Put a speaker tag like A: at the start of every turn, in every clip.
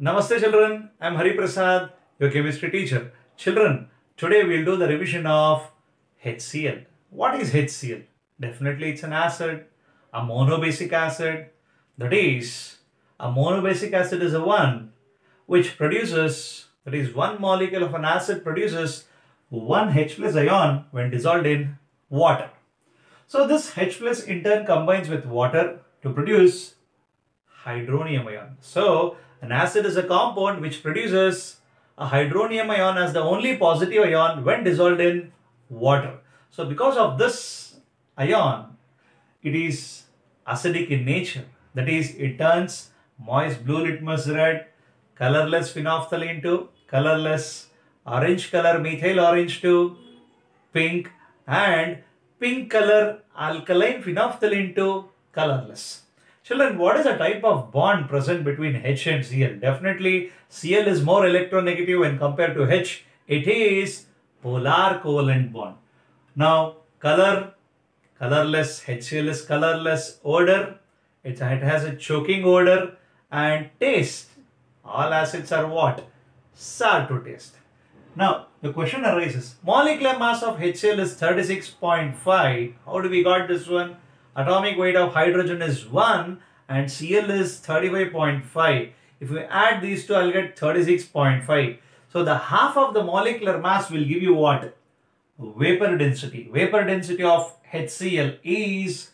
A: Namaste children, I am Hari Prasad, your chemistry teacher. Children, today we will do the revision of HCl. What is HCl? Definitely it's an acid, a monobasic acid. That is, a monobasic acid is a one which produces, that is one molecule of an acid produces one H plus ion when dissolved in water. So this H plus in turn combines with water to produce hydronium ion. So an acid is a compound which produces a hydronium ion as the only positive ion when dissolved in water. So because of this ion, it is acidic in nature. That is, it turns moist blue litmus red, colorless phenolphthalein to colorless orange color methyl orange to pink and pink color alkaline phenolphthalein to colorless. Children, what is the type of bond present between H and Cl? Definitely, Cl is more electronegative when compared to H. It is polar covalent bond. Now, color, colorless, HCl is colorless, odor, it, has a choking odor and taste. All acids are what? Sour to taste. Now, the question arises, molecular mass of HCl is 36.5. How do we got this one? Atomic weight of hydrogen is 1 and Cl is 35.5. If we add these two, I'll get 36.5. So the half of the molecular mass will give you what? Vapor density. Vapor density of HCl is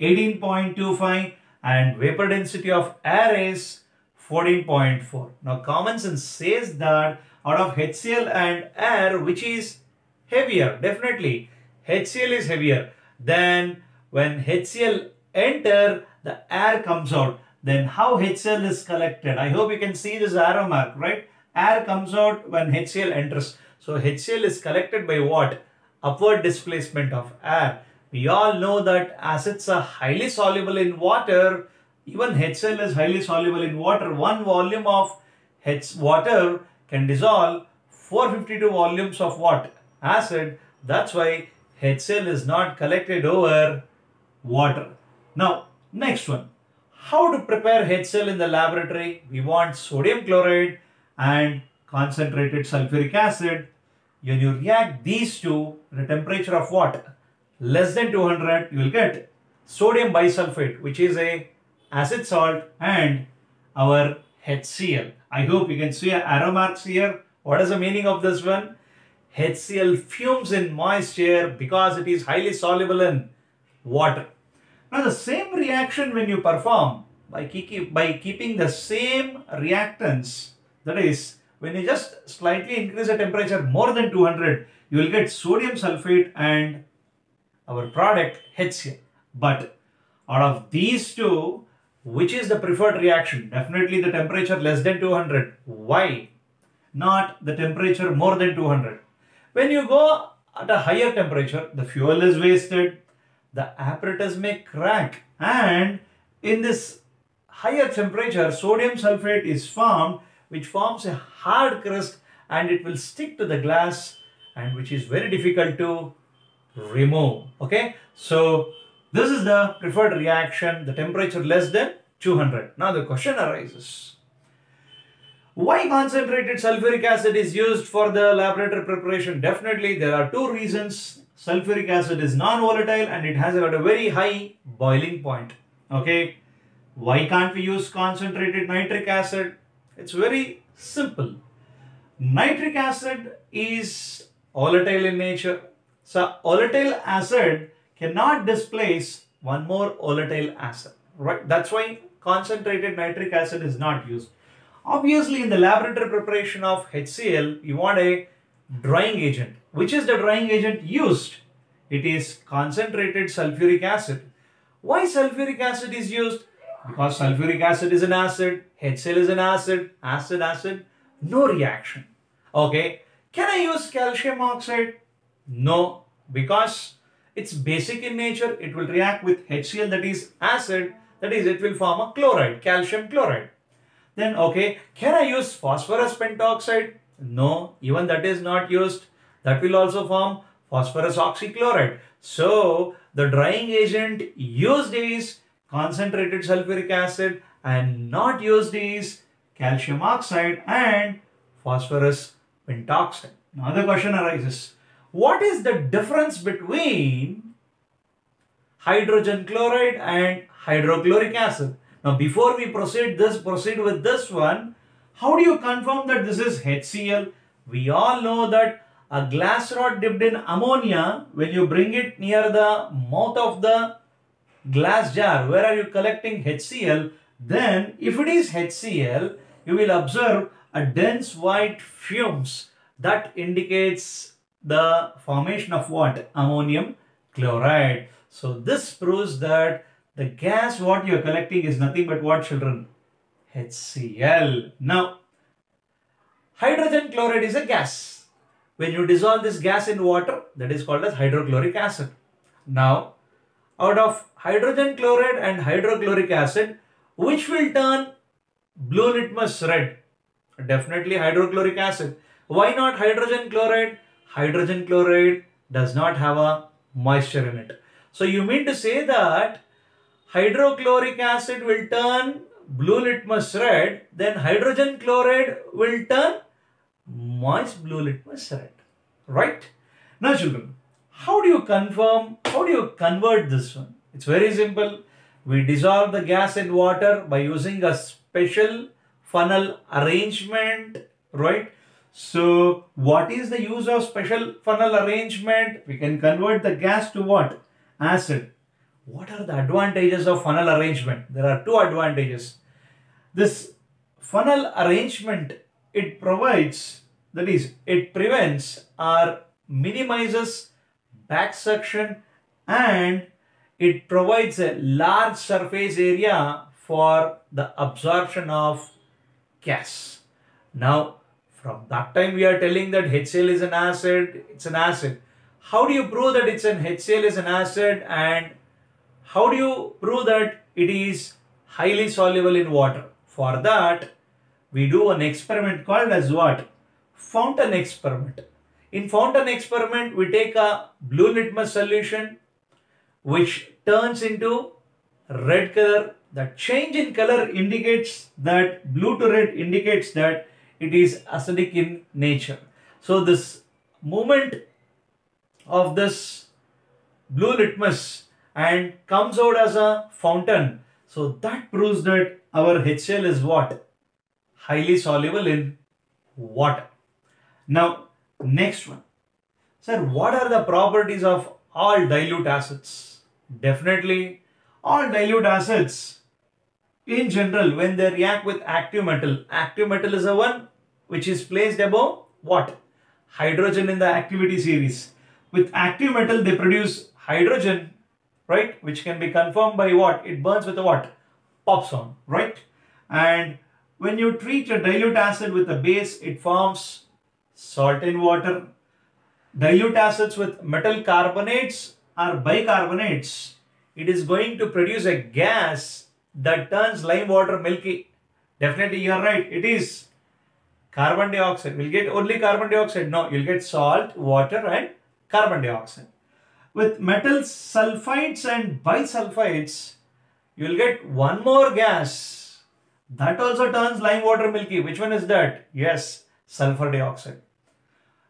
A: 18.25 and vapor density of air is 14.4. Now common sense says that out of HCl and air, which is heavier? Definitely HCl is heavier. Then when HCl enter, the air comes out. Then how HCl is collected? I hope you can see this arrow mark, right? Air comes out when HCl enters. So HCl is collected by what? Upward displacement of air. We all know that acids are highly soluble in water. Even HCl is highly soluble in water. One volume of H water can dissolve 452 volumes of what? Acid. That's why HCl is not collected over water. Now, next one. How to prepare HCl in the laboratory? We want sodium chloride and concentrated sulfuric acid. When you react these two at a temperature of what? Less than 200, you will get sodium bisulfate, which is a acid salt and our HCl. I hope you can see arrow marks here. What is the meaning of this one? HCl fumes in moisture because it is highly soluble in water. Now the same reaction when you perform by, by keeping the same reactants, that is when you just slightly increase the temperature more than 200, you will get sodium sulfate and our product HCl. But out of these two, which is the preferred reaction? Definitely the temperature less than 200. Why? Not the temperature more than 200. When you go at a higher temperature, the fuel is wasted, the apparatus may crack and in this higher temperature sodium sulfate is formed which forms a hard crust and it will stick to the glass and which is very difficult to remove okay? So this is the preferred reaction the temperature less than 200 now the question arises why concentrated sulfuric acid is used for the laboratory preparation? Definitely there are two reasons sulfuric acid is non-volatile and it has got a very high boiling point. Okay. Why can't we use concentrated nitric acid? It's very simple. Nitric acid is volatile in nature. So volatile acid cannot displace one more volatile acid. Right? That's why concentrated nitric acid is not used. Obviously in the laboratory preparation of HCl, you want a drying agent. Which is the drying agent used? It is concentrated sulfuric acid. Why sulfuric acid is used? Because sulfuric acid is an acid, HCl is an acid, acid, acid, no reaction. Okay, can I use calcium oxide? No, because it's basic in nature, it will react with HCl that is acid, that is it will form a chloride, calcium chloride. Then okay, can I use phosphorus pentoxide? No, even that is not used. That will also form phosphorus oxychloride. So, the drying agent used is concentrated sulfuric acid and not used is calcium oxide and phosphorus pentoxide. Now the question arises, what is the difference between hydrogen chloride and hydrochloric acid? Now before we proceed this, proceed with this one, how do you confirm that this is HCl? We all know that a glass rod dipped in ammonia, when you bring it near the mouth of the glass jar, where are you collecting HCl? Then if it is HCl, you will observe a dense white fumes that indicates the formation of what? Ammonium chloride. So this proves that the gas what you are collecting is nothing but what children? HCl. Now, hydrogen chloride is a gas. When you dissolve this gas in water, that is called as hydrochloric acid. Now, out of hydrogen chloride and hydrochloric acid, which will turn blue litmus red? Definitely hydrochloric acid. Why not hydrogen chloride? Hydrogen chloride does not have a moisture in it. So you mean to say that hydrochloric acid will turn blue litmus red, then hydrogen chloride will turn moist blue litmus red. Right? Now children, how do you confirm, how do you convert this one? It's very simple. We dissolve the gas in water by using a special funnel arrangement, right? So, what is the use of special funnel arrangement? We can convert the gas to what? Acid. What are the advantages of funnel arrangement? There are two advantages. This funnel arrangement, it provides, that is, it prevents or minimizes back suction and it provides a large surface area for the absorption of gas. Now, from that time we are telling that HCl is an acid, it's an acid. How do you prove that it's an HCl is an acid and how do you prove that it is highly soluble in water? For that, we do an experiment called as what? Fountain experiment. In fountain experiment, we take a blue litmus solution which turns into red color. The change in color indicates that blue to red indicates that it is acidic in nature. So this movement of this blue litmus and comes out as a fountain. So that proves that our HCl is what? Highly soluble in water. Now next one. Sir, what are the properties of all dilute acids? Definitely all dilute acids in general when they react with active metal. Active metal is the one which is placed above what? Hydrogen in the activity series. With active metal they produce hydrogen right which can be confirmed by what? It burns with a what? Pops on right? And when you treat a dilute acid with a base it forms salt in water. Dilute acids with metal carbonates or bicarbonates it is going to produce a gas that turns lime water milky. Definitely you are right. It is carbon dioxide. We'll get only carbon dioxide. No, you'll get salt, water and carbon dioxide. With metal sulfites and bisulfites, you'll get one more gas. That also turns lime water milky. Which one is that? Yes, sulfur dioxide.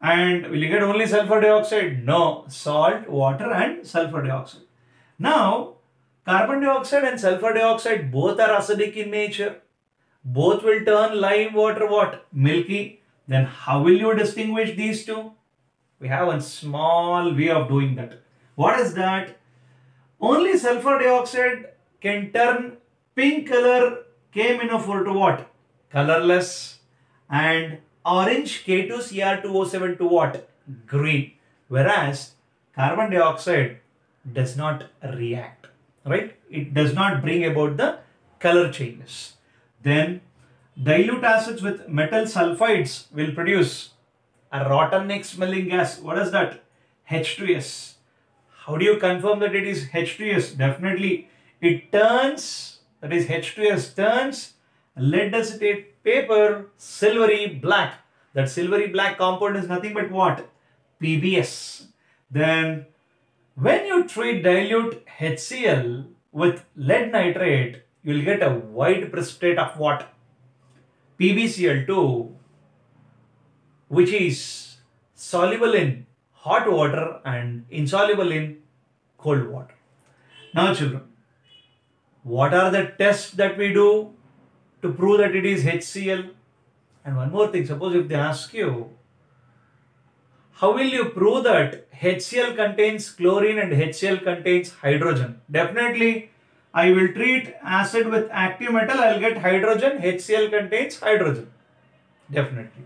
A: And will you get only sulfur dioxide? No, salt, water and sulfur dioxide. Now, carbon dioxide and sulfur dioxide both are acidic in nature. Both will turn lime water what? Milky. Then how will you distinguish these two? We have a small way of doing that. What is that? Only sulfur dioxide can turn pink color KMnO4 to what? Colorless. And orange K2Cr2O7 to what? Green. Whereas carbon dioxide does not react, right? It does not bring about the color changes. Then dilute acids with metal sulfides will produce a rotten neck smelling gas. What is that? H2S. How do you confirm that it is H2S? Definitely it turns, that is H2S turns lead acetate paper silvery black. That silvery black compound is nothing but what? PbS. Then when you treat dilute HCl with lead nitrate, you will get a white precipitate of what? PbCl2 which is soluble in hot water and insoluble in cold water. Now children, what are the tests that we do to prove that it is HCl? And one more thing, suppose if they ask you, how will you prove that HCl contains chlorine and HCl contains hydrogen? Definitely, I will treat acid with active metal, I will get hydrogen, HCl contains hydrogen. Definitely.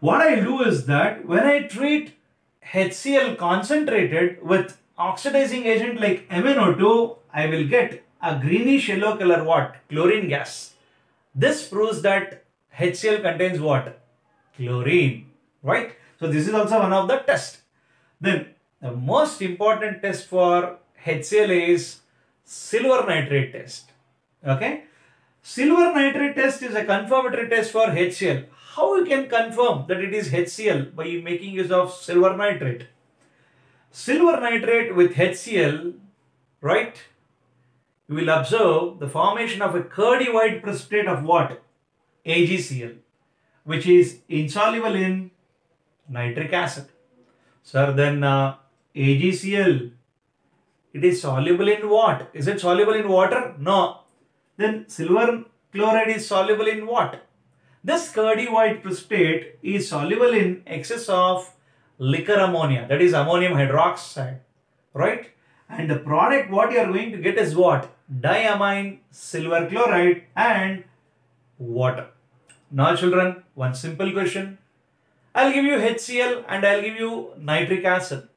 A: What I do is that when I treat HCl concentrated with oxidizing agent like MnO2, I will get a greenish yellow color what? Chlorine gas. This proves that HCl contains what? Chlorine, right? So this is also one of the tests. Then the most important test for HCl is silver nitrate test. Okay. Silver nitrate test is a confirmatory test for HCl. How we can confirm that it is HCl by making use of silver nitrate? Silver nitrate with HCl, right? You will observe the formation of a curdy white precipitate of what? AgCl, which is insoluble in nitric acid. Sir, then uh, AgCl, it is soluble in what? Is it soluble in water? No. Then silver chloride is soluble in what? This curdy white precipitate is soluble in excess of liquor ammonia, that is ammonium hydroxide, right? And the product what you are going to get is what? Diammine silver chloride and water. Now children, one simple question. I'll give you HCl and I'll give you nitric acid.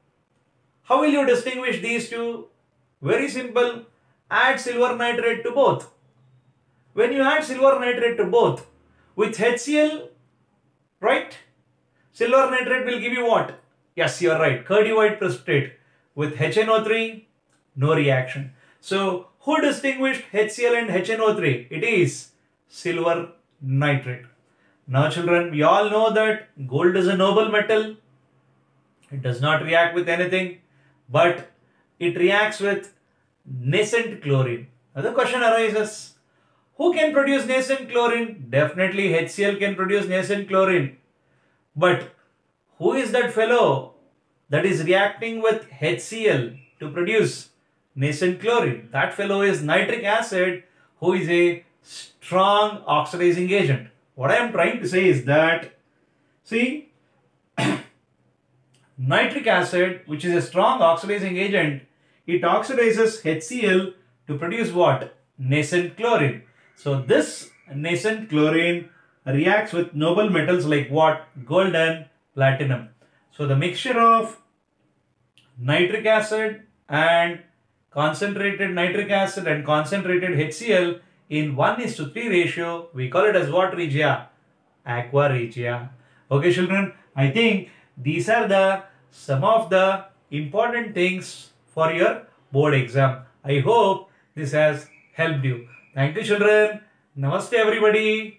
A: How will you distinguish these two? Very simple. Add silver nitrate to both. When you add silver nitrate to both, with HCl, right? Silver nitrate will give you what? Yes, you are right. White precipitate. With HNO3, no reaction. So, who distinguished HCl and HNO3? It is silver nitrate. Now children, we all know that gold is a noble metal. It does not react with anything, but it reacts with nascent chlorine. Now the question arises, who can produce nascent chlorine? Definitely HCl can produce nascent chlorine. But who is that fellow that is reacting with HCl to produce nascent chlorine? That fellow is nitric acid who is a strong oxidizing agent. What I am trying to say is that, see, nitric acid, which is a strong oxidizing agent, it oxidizes HCl to produce what? Nascent chlorine. So this nascent chlorine reacts with noble metals like what? Gold and platinum. So the mixture of nitric acid and concentrated nitric acid and concentrated HCl in 1 is to 3 ratio, we call it as what regia? Aqua regia. Okay children, I think these are the some of the important things for your board exam. I hope this has helped you. Thank you children. Namaste everybody.